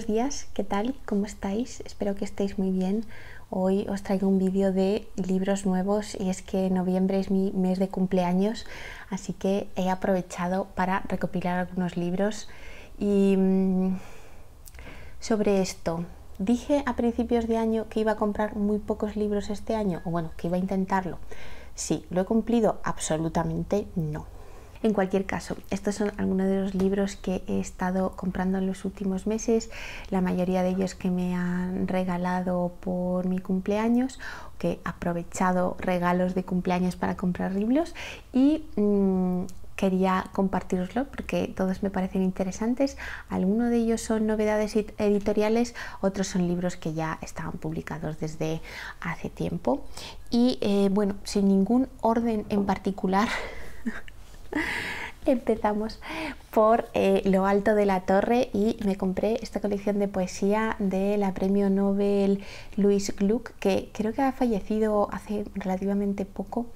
Buenos días, ¿qué tal? ¿Cómo estáis? Espero que estéis muy bien. Hoy os traigo un vídeo de libros nuevos y es que noviembre es mi mes de cumpleaños, así que he aprovechado para recopilar algunos libros. Y mm, sobre esto, dije a principios de año que iba a comprar muy pocos libros este año, o bueno, que iba a intentarlo. Sí, ¿lo he cumplido? Absolutamente no. En cualquier caso, estos son algunos de los libros que he estado comprando en los últimos meses, la mayoría de ellos que me han regalado por mi cumpleaños, que he aprovechado regalos de cumpleaños para comprar libros y mm, quería compartiroslo porque todos me parecen interesantes. Algunos de ellos son novedades editoriales, otros son libros que ya estaban publicados desde hace tiempo. Y eh, bueno, sin ningún orden en particular, Empezamos por eh, lo alto de la torre y me compré esta colección de poesía de la premio Nobel Louis Gluck, que creo que ha fallecido hace relativamente poco.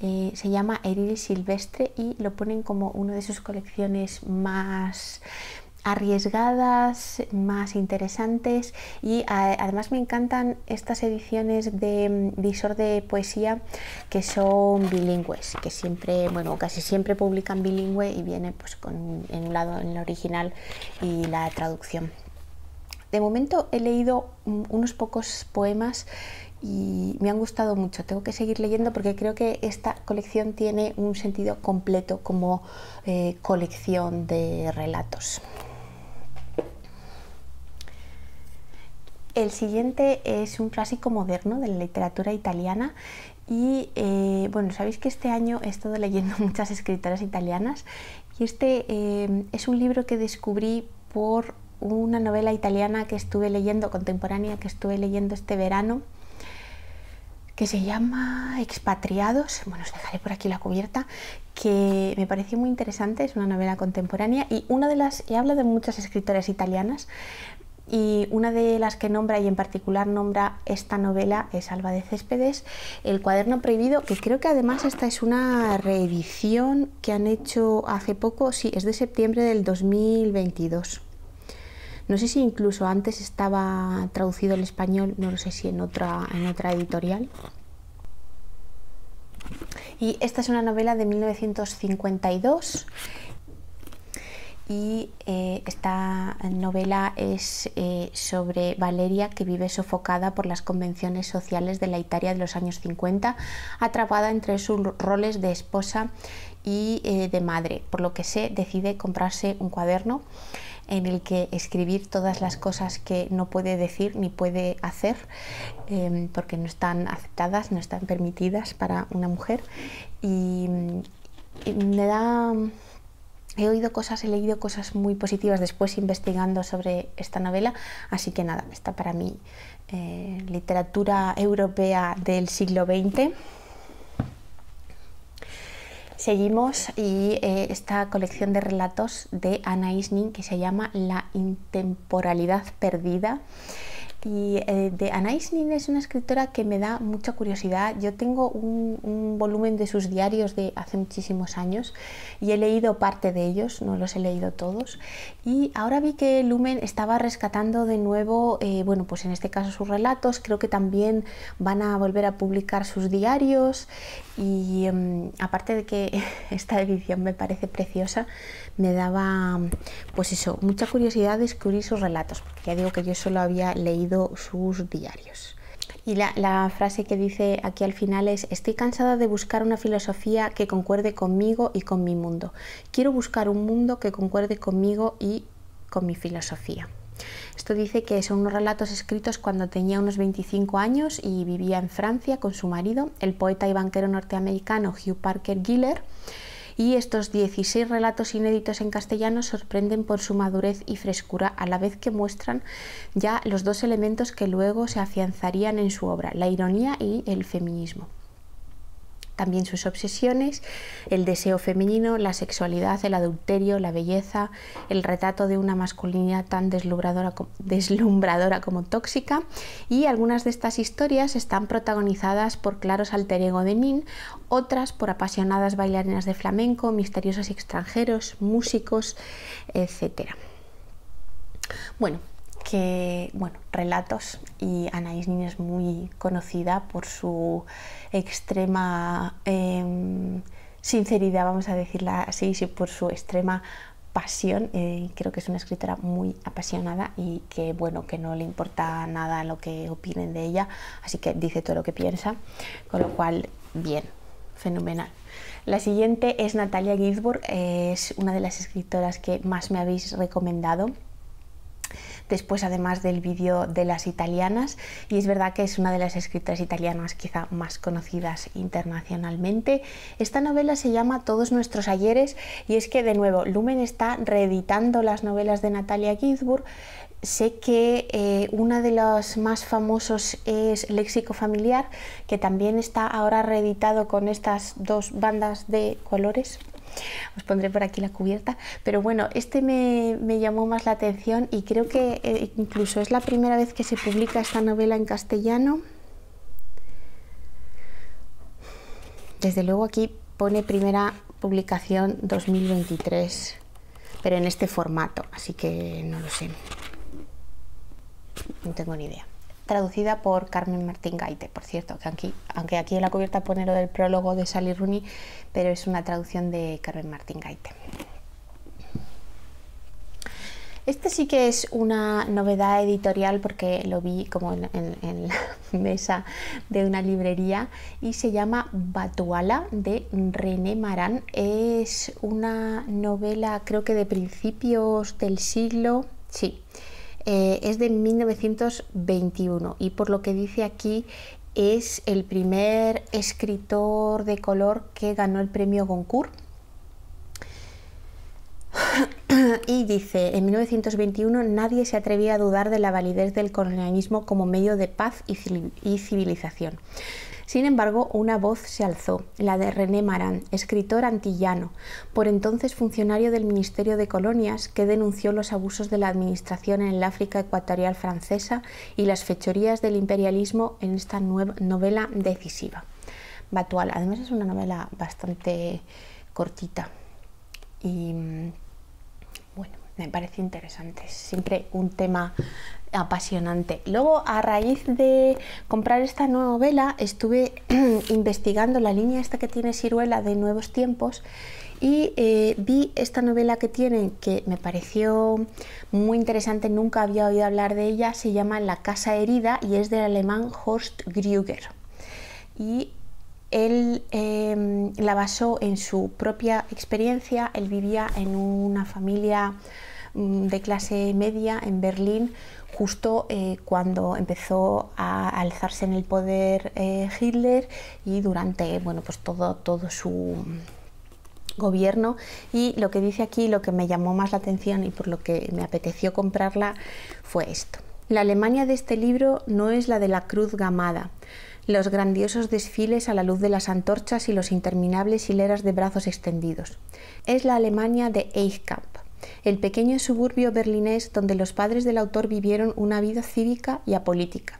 Eh, se llama Erilis Silvestre y lo ponen como una de sus colecciones más arriesgadas, más interesantes y además me encantan estas ediciones de Visor de Poesía que son bilingües, que siempre, bueno, casi siempre publican bilingüe y viene pues con en un lado en el original y la traducción. De momento he leído unos pocos poemas y me han gustado mucho. Tengo que seguir leyendo porque creo que esta colección tiene un sentido completo como eh, colección de relatos. El siguiente es un clásico moderno de la literatura italiana y eh, bueno, sabéis que este año he estado leyendo muchas escritoras italianas y este eh, es un libro que descubrí por una novela italiana que estuve leyendo, contemporánea, que estuve leyendo este verano, que se llama Expatriados. Bueno, os dejaré por aquí la cubierta, que me pareció muy interesante, es una novela contemporánea y una de las, he hablado de muchas escritoras italianas, y una de las que nombra y en particular nombra esta novela es Alba de Céspedes, El cuaderno prohibido, que creo que además esta es una reedición que han hecho hace poco, sí, es de septiembre del 2022. No sé si incluso antes estaba traducido al español, no lo sé si en otra, en otra editorial. Y esta es una novela de 1952 y eh, esta novela es eh, sobre Valeria que vive sofocada por las convenciones sociales de la Italia de los años 50, atrapada entre sus roles de esposa y eh, de madre, por lo que se decide comprarse un cuaderno en el que escribir todas las cosas que no puede decir ni puede hacer em, porque no están aceptadas, no están permitidas para una mujer. Y me da He oído cosas, he leído cosas muy positivas después investigando sobre esta novela, así que nada, está para mí eh, literatura europea del siglo XX. Seguimos y eh, esta colección de relatos de Anna Isning que se llama La intemporalidad perdida y eh, de Anais Nin es una escritora que me da mucha curiosidad. Yo tengo un, volumen de sus diarios de hace muchísimos años y he leído parte de ellos, no los he leído todos. Y ahora vi que Lumen estaba rescatando de nuevo, eh, bueno, pues en este caso sus relatos. Creo que también van a volver a publicar sus diarios. Y em, aparte de que esta edición me parece preciosa, me daba, pues eso, mucha curiosidad descubrir sus relatos, porque ya digo que yo solo había leído sus diarios. Y la, frase que dice aquí al final es, estoy cansada de buscar una filosofía que concuerde conmigo y con mi mundo. Quiero buscar un mundo que concuerde conmigo y con mi filosofía. Esto dice que son unos relatos escritos cuando tenía unos 25 años y vivía en Francia con su marido, el poeta y banquero norteamericano Hugh Parker Giller, y estos 16 relatos inéditos en castellano sorprenden por su madurez y frescura a la vez que muestran ya los dos elementos que luego se afianzarían en su obra, la ironía y el feminismo también sus obsesiones, el deseo femenino, la sexualidad, el adulterio, la belleza, el retrato de una masculinidad tan deslumbradora, como tóxica y algunas de estas historias están protagonizadas por claros alter ego de Nin, otras por apasionadas bailarinas de flamenco, misteriosos extranjeros, músicos, etc. Bueno, que, bueno, relatos y Ana Isnin es muy conocida por su extrema em, sinceridad, vamos a decirla así, y por su extrema pasión. Eh, creo que es una escritora muy apasionada y que, bueno, que no le importa nada lo que opinen de ella, así que dice todo lo que piensa, con lo cual, bien, fenomenal. La siguiente es Natalia Ginsburg, es una de las escritoras que más me habéis recomendado después además del vídeo de las italianas y es verdad que es una de las escritoras italianas quizá más conocidas internacionalmente. Esta novela se llama Todos nuestros ayeres y es que de nuevo Lumen está reeditando las novelas de Natalia Ginsburg Sé que eh, uno de los más famosos es Léxico Familiar, que también está ahora reeditado con estas dos bandas de colores, os pondré por aquí la cubierta, pero bueno, este me, llamó más la atención y creo que eh, incluso es la primera vez que se publica esta novela en castellano. Desde luego aquí pone primera publicación 2023, pero en este formato, así que no lo sé. No tengo ni idea traducida por Carmen Martín Gaite, por cierto, que aquí, aunque aquí en la cubierta pone lo del prólogo de Sally Rooney, pero es una traducción de Carmen Martín Gaite. Este sí que es una novedad editorial porque lo vi como en, la mesa de una librería y se llama Batuala de René Marán. Es una novela creo que de principios del siglo, sí, eh, es de 1921 y por lo que dice aquí es el primer escritor de color que ganó el premio Goncourt. y dice, en 1921 nadie se atrevía a dudar de la validez del colonialismo como medio de paz y civilización. Sin embargo, una voz se alzó, la de René Maran, escritor antillano, por entonces funcionario del Ministerio de Colonias, que denunció los abusos de la administración en el África ecuatorial francesa y las fechorías del imperialismo en esta novela decisiva. Batual, además es una novela bastante cortita y mm, bueno, me parece interesante. Es siempre un tema apasionante. Luego, a raíz de comprar esta novela, estuve investigando la línea esta que tiene Siruela de Nuevos Tiempos y eh, vi esta novela que tienen que me pareció muy interesante, nunca había oído hablar de ella, se llama La Casa Herida y es del alemán Horst Grüger. Y él em, la basó en su propia experiencia, él vivía en una familia mm, de clase media en Berlín justo eh, cuando empezó a alzarse en el poder eh, Hitler y durante bueno, pues todo, todo su gobierno y lo que dice aquí, lo que me llamó más la atención y por lo que me apeteció comprarla fue esto. La Alemania de este libro no es la de la cruz gamada, los grandiosos desfiles a la luz de las antorchas y los interminables hileras de brazos extendidos. Es la Alemania de Eichkamp, el pequeño suburbio berlinés donde los padres del autor vivieron una vida cívica y apolítica.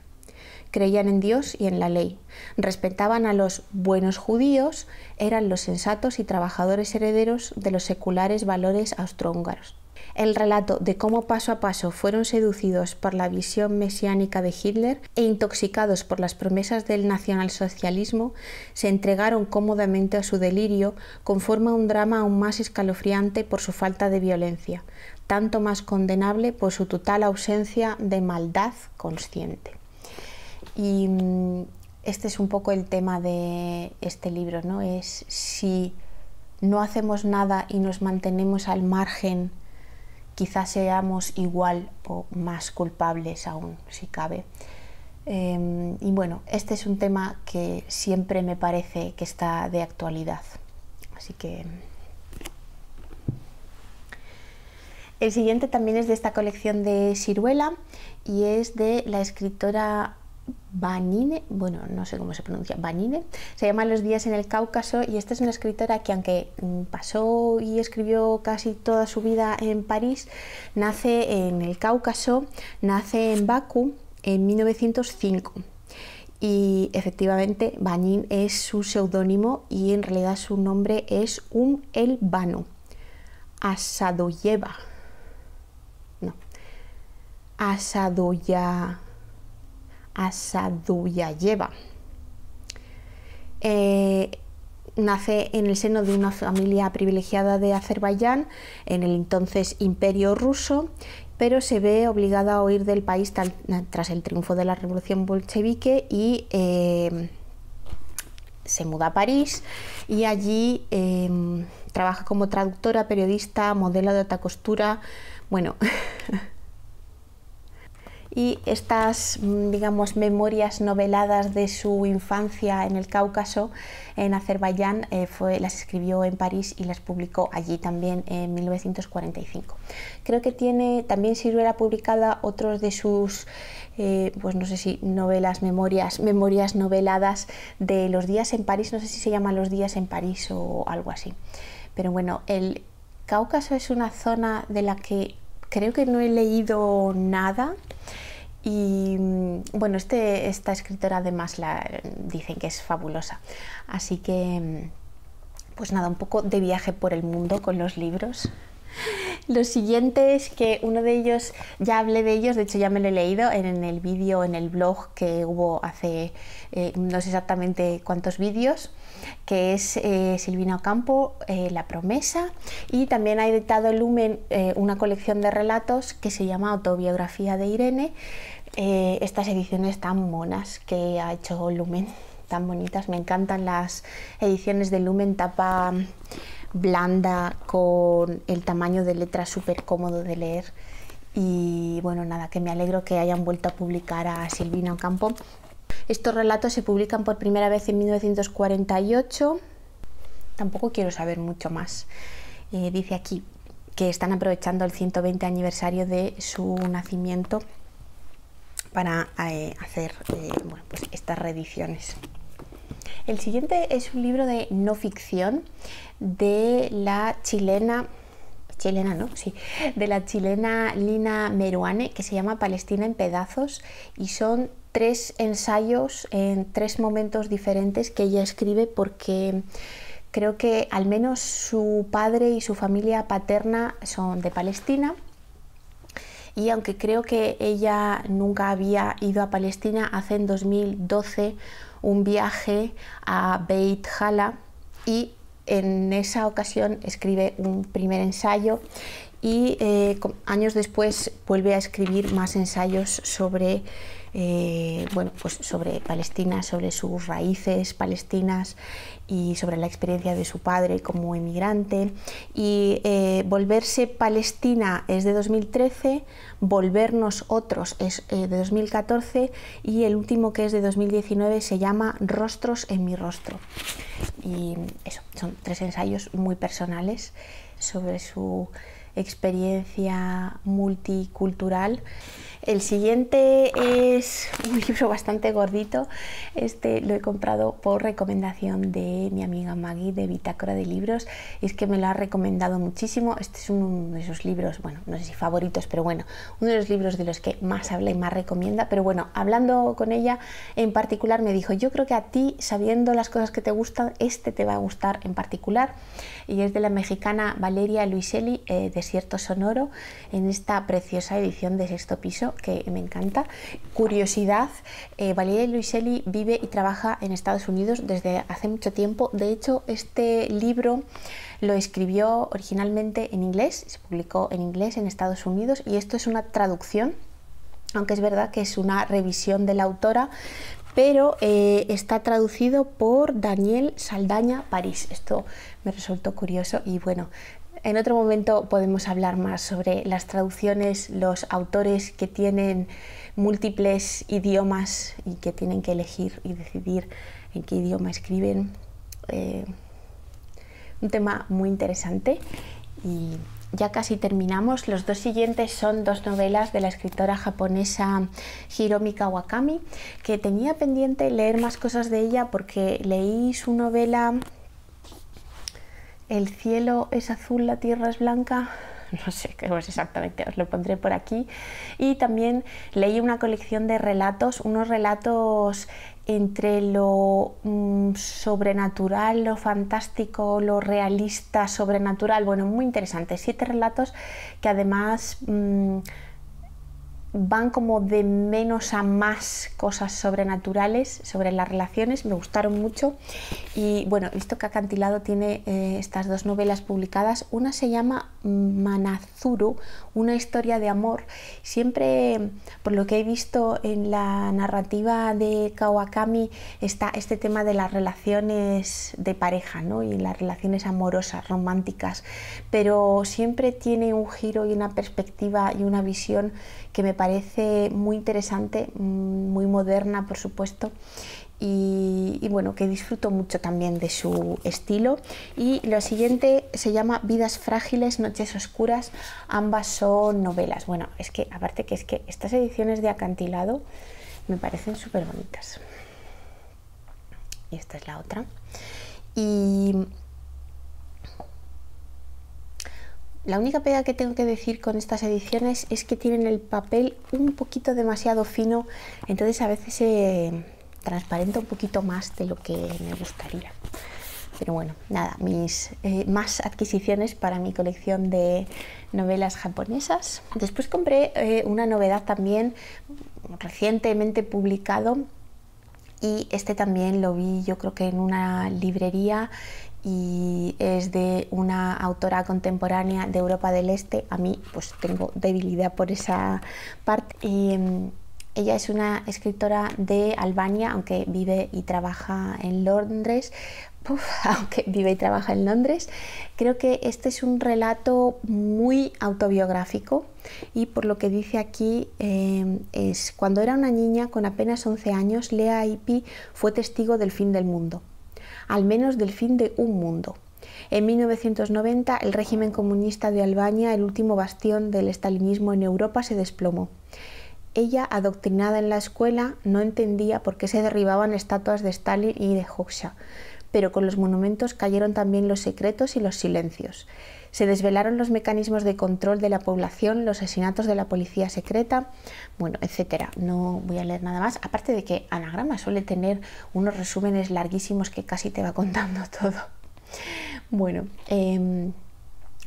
Creían en Dios y en la ley, respetaban a los buenos judíos, eran los sensatos y trabajadores herederos de los seculares valores austrohúngaros el relato de cómo paso a paso fueron seducidos por la visión mesiánica de Hitler e intoxicados por las promesas del nacionalsocialismo, se entregaron cómodamente a su delirio, conforma un drama aún más escalofriante por su falta de violencia, tanto más condenable por su total ausencia de maldad consciente. Y mm, este es un poco el tema de este libro, ¿no? Es si no hacemos nada y nos mantenemos al margen quizás seamos igual o más culpables aún, si cabe. Em, y bueno, este es un tema que siempre me parece que está de actualidad. Así que... El siguiente también es de esta colección de Ciruela y es de la escritora Vanine, bueno, no sé cómo se pronuncia, Vanine, se llama Los días en el Cáucaso y esta es una escritora que aunque mm, pasó y escribió casi toda su vida en París, nace en el Cáucaso, nace en Bakú en 1905 y efectivamente Banin es su seudónimo y en realidad su nombre es Um El Bano Asadoyeva. No, Asaduya, Asaduyayeva. Eh, nace en el seno de una familia privilegiada de Azerbaiyán, en el entonces Imperio ruso, pero se ve obligada a huir del país tras el triunfo de la revolución bolchevique y eh, se muda a París y allí em, trabaja como traductora, periodista, modelo de alta costura. Bueno, y estas, mm, digamos, memorias noveladas de su infancia en el Cáucaso, en Azerbaiyán, eh, las escribió en París y las publicó allí también en 1945. Creo que tiene, también si hubiera publicada otros de sus, eh, pues no sé si novelas, memorias, memorias noveladas de los días en París, no sé si se llama Los días en París o algo así. Pero bueno, el Cáucaso es una zona de la que creo que no he leído nada. Y mm, bueno, este, esta escritora además la, dicen que es fabulosa. Así que, mm, pues nada, un poco de viaje por el mundo con los libros. Lo siguiente es que uno de ellos, ya hablé de ellos, de hecho ya me lo he leído en el vídeo, en el blog que hubo hace eh, no sé exactamente cuántos vídeos, que es eh, Silvina Ocampo, eh, La promesa, y también ha editado Lumen una colección de relatos que se llama Autobiografía de Irene, estas ediciones tan monas que ha hecho Lumen, tan bonitas, me encantan las ediciones de Lumen, tapa blanda, con el tamaño de letra súper cómodo de leer. Y bueno, nada, que me alegro que hayan vuelto a publicar a Silvina Ocampo. Estos relatos se publican por primera vez en 1948. Tampoco quiero saber mucho más. Eh, dice aquí que están aprovechando el 120 aniversario de su nacimiento para eh, hacer eh, pues estas reediciones. El siguiente es un libro de no ficción de la chilena chilena, ¿no? Sí, de la chilena Lina Meruane, que se llama Palestina en pedazos, y son tres ensayos en tres momentos diferentes que ella escribe porque creo que al menos su padre y su familia paterna son de Palestina. Y aunque creo que ella nunca había ido a Palestina, hace en 2012 un viaje a Beit Hala y en esa ocasión escribe un primer ensayo y eh, años después vuelve a escribir más ensayos sobre, eh, bueno, pues sobre Palestina, sobre sus raíces palestinas y sobre la experiencia de su padre como emigrante. Y eh, Volverse Palestina es de 2013, Volvernos Otros es de 2014 y el último que es de 2019 se llama Rostros en mi rostro. Y eso, son tres ensayos muy personales sobre su experiencia multicultural. El siguiente es un libro bastante gordito. Este lo he comprado por recomendación de mi amiga Maggie de Bitácora de Libros. Y es que me lo ha recomendado muchísimo. Este es uno de esos libros, bueno, no sé si favoritos, pero bueno, uno de los libros de los que más habla y más recomienda. Pero bueno, hablando con ella en particular, me dijo: Yo creo que a ti, sabiendo las cosas que te gustan, este te va a gustar en particular. Y es de la mexicana Valeria Luiselli, eh, Desierto Sonoro, en esta preciosa edición de sexto piso que me encanta. Curiosidad, eh, Valeria Luiselli vive y trabaja en Estados Unidos desde hace mucho tiempo. De hecho, este libro lo escribió originalmente en inglés, se publicó en inglés en Estados Unidos y esto es una traducción, aunque es verdad que es una revisión de la autora, pero eh, está traducido por Daniel Saldaña París. Esto me resultó curioso y bueno, en otro momento podemos hablar más sobre las traducciones, los autores que tienen múltiples idiomas y que tienen que elegir y decidir en qué idioma escriben. Eh, un tema muy interesante y ya casi terminamos. Los dos siguientes son dos novelas de la escritora japonesa Hiromi Kawakami, que tenía pendiente leer más cosas de ella porque leí su novela el cielo es azul, la tierra es blanca, no sé qué es exactamente, os lo pondré por aquí. Y también leí una colección de relatos, unos relatos entre lo mm, sobrenatural, lo fantástico, lo realista, sobrenatural, bueno, muy interesante. Siete relatos que además... Mm, van como de menos a más cosas sobrenaturales sobre las relaciones, me gustaron mucho. Y bueno, visto que Acantilado tiene eh, estas dos novelas publicadas, una se llama Manazuru, una historia de amor, siempre por lo que he visto en la narrativa de Kawakami está este tema de las relaciones de pareja ¿no? y las relaciones amorosas, románticas, pero siempre tiene un giro y una perspectiva y una visión que me parece muy interesante, mm, muy moderna por supuesto. Y, bueno, que disfruto mucho también de su estilo. Y lo siguiente se llama Vidas Frágiles, Noches Oscuras, ambas son novelas. Bueno, es que aparte que es que estas ediciones de acantilado me parecen súper bonitas. Y esta es la otra. Y La única pega que tengo que decir con estas ediciones es que tienen el papel un poquito demasiado fino, entonces a veces se transparenta un poquito más de lo que me gustaría. Pero bueno, nada, mis eh, más adquisiciones para mi colección de novelas japonesas. Después compré eh, una novedad también recientemente publicado y este también lo vi yo creo que en una librería y es de una autora contemporánea de Europa del Este. A mí pues tengo debilidad por esa parte. Mm, ella es una escritora de Albania, aunque vive y trabaja en Londres. aunque vive y trabaja en Londres, creo que este es un relato muy autobiográfico y por lo que dice aquí eh, es cuando era una niña con apenas 11 años, Lea Ipi fue testigo del fin del mundo al menos del fin de un mundo. En 1990, el régimen comunista de Albania, el último bastión del estalinismo en Europa, se desplomó. Ella, adoctrinada en la escuela, no entendía por qué se derribaban estatuas de Stalin y de Hoxha, pero con los monumentos cayeron también los secretos y los silencios. Se desvelaron los mecanismos de control de la población, los asesinatos de la policía secreta, bueno, etcétera. No voy a leer nada más, aparte de que Anagrama suele tener unos resúmenes larguísimos que casi te va contando todo. Bueno, em,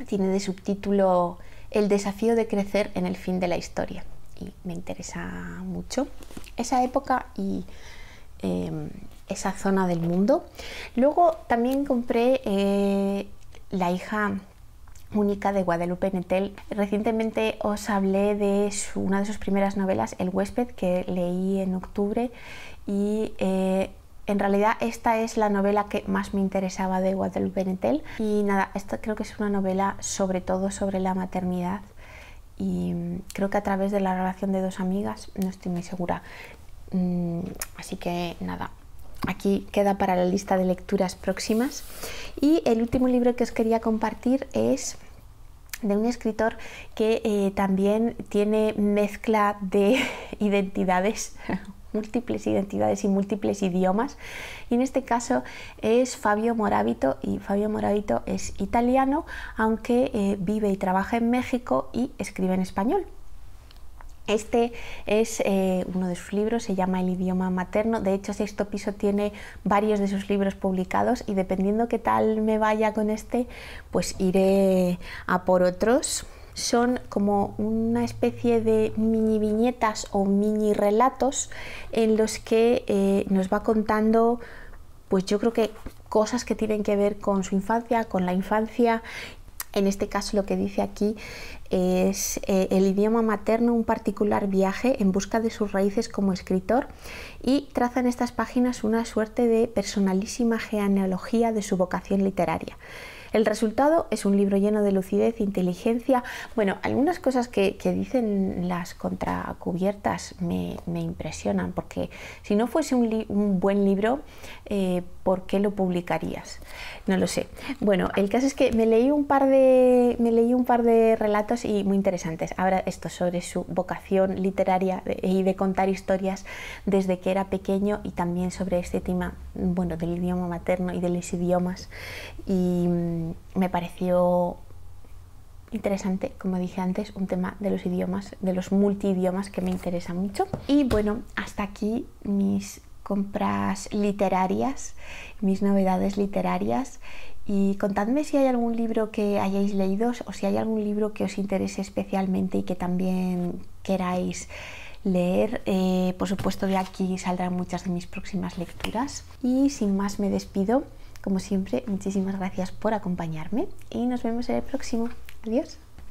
tiene de subtítulo El desafío de crecer en el fin de la historia y me interesa mucho esa época y em, esa zona del mundo. Luego también compré eh, La hija única de Guadalupe Nettel. Recientemente os hablé de una de sus primeras novelas, El huésped, que leí en octubre y eh, en realidad esta es la novela que más me interesaba de Guadalupe Nettel y nada, esta creo que es una novela sobre todo sobre la maternidad y mm, creo que a través de la relación de dos amigas, no estoy muy segura. Mm, así que nada, aquí queda para la lista de lecturas próximas. Y el último libro que os quería compartir es de un escritor que eh, también tiene mezcla de identidades, múltiples identidades y múltiples idiomas. Y en este caso es Fabio Moravito y Fabio Moravito es italiano, aunque eh, vive y trabaja en México y escribe en español. Este es eh, uno de sus libros, se llama El idioma materno. De hecho, Sexto Piso tiene varios de sus libros publicados y dependiendo qué tal me vaya con este, pues iré a por otros. Son como una especie de mini viñetas o mini relatos en los que eh, nos va contando, pues yo creo que cosas que tienen que ver con su infancia, con la infancia en este caso lo que dice aquí es eh, el idioma materno, un particular viaje en busca de sus raíces como escritor y traza en estas páginas una suerte de personalísima genealogía de su vocación literaria. El resultado es un libro lleno de lucidez, inteligencia. Bueno, algunas cosas que, dicen las contracubiertas me, impresionan, porque si no fuese un, buen libro, eh, ¿por qué lo publicarías? No lo sé. Bueno, el caso es que me leí un par de, me leí un par de relatos y muy interesantes. Ahora esto sobre su vocación literaria y de contar historias desde que era pequeño y también sobre este tema, bueno, del idioma materno y de los idiomas. Y mm, me pareció interesante, como dije antes, un tema de los idiomas, de los multidiomas que me interesa mucho. Y bueno, hasta aquí mis compras literarias, mis novedades literarias y contadme si hay algún libro que hayáis leído o si hay algún libro que os interese especialmente y que también queráis leer. Eh, por supuesto de aquí saldrán muchas de mis próximas lecturas. Y sin más me despido. Como siempre, muchísimas gracias por acompañarme y nos vemos en el próximo. Adiós.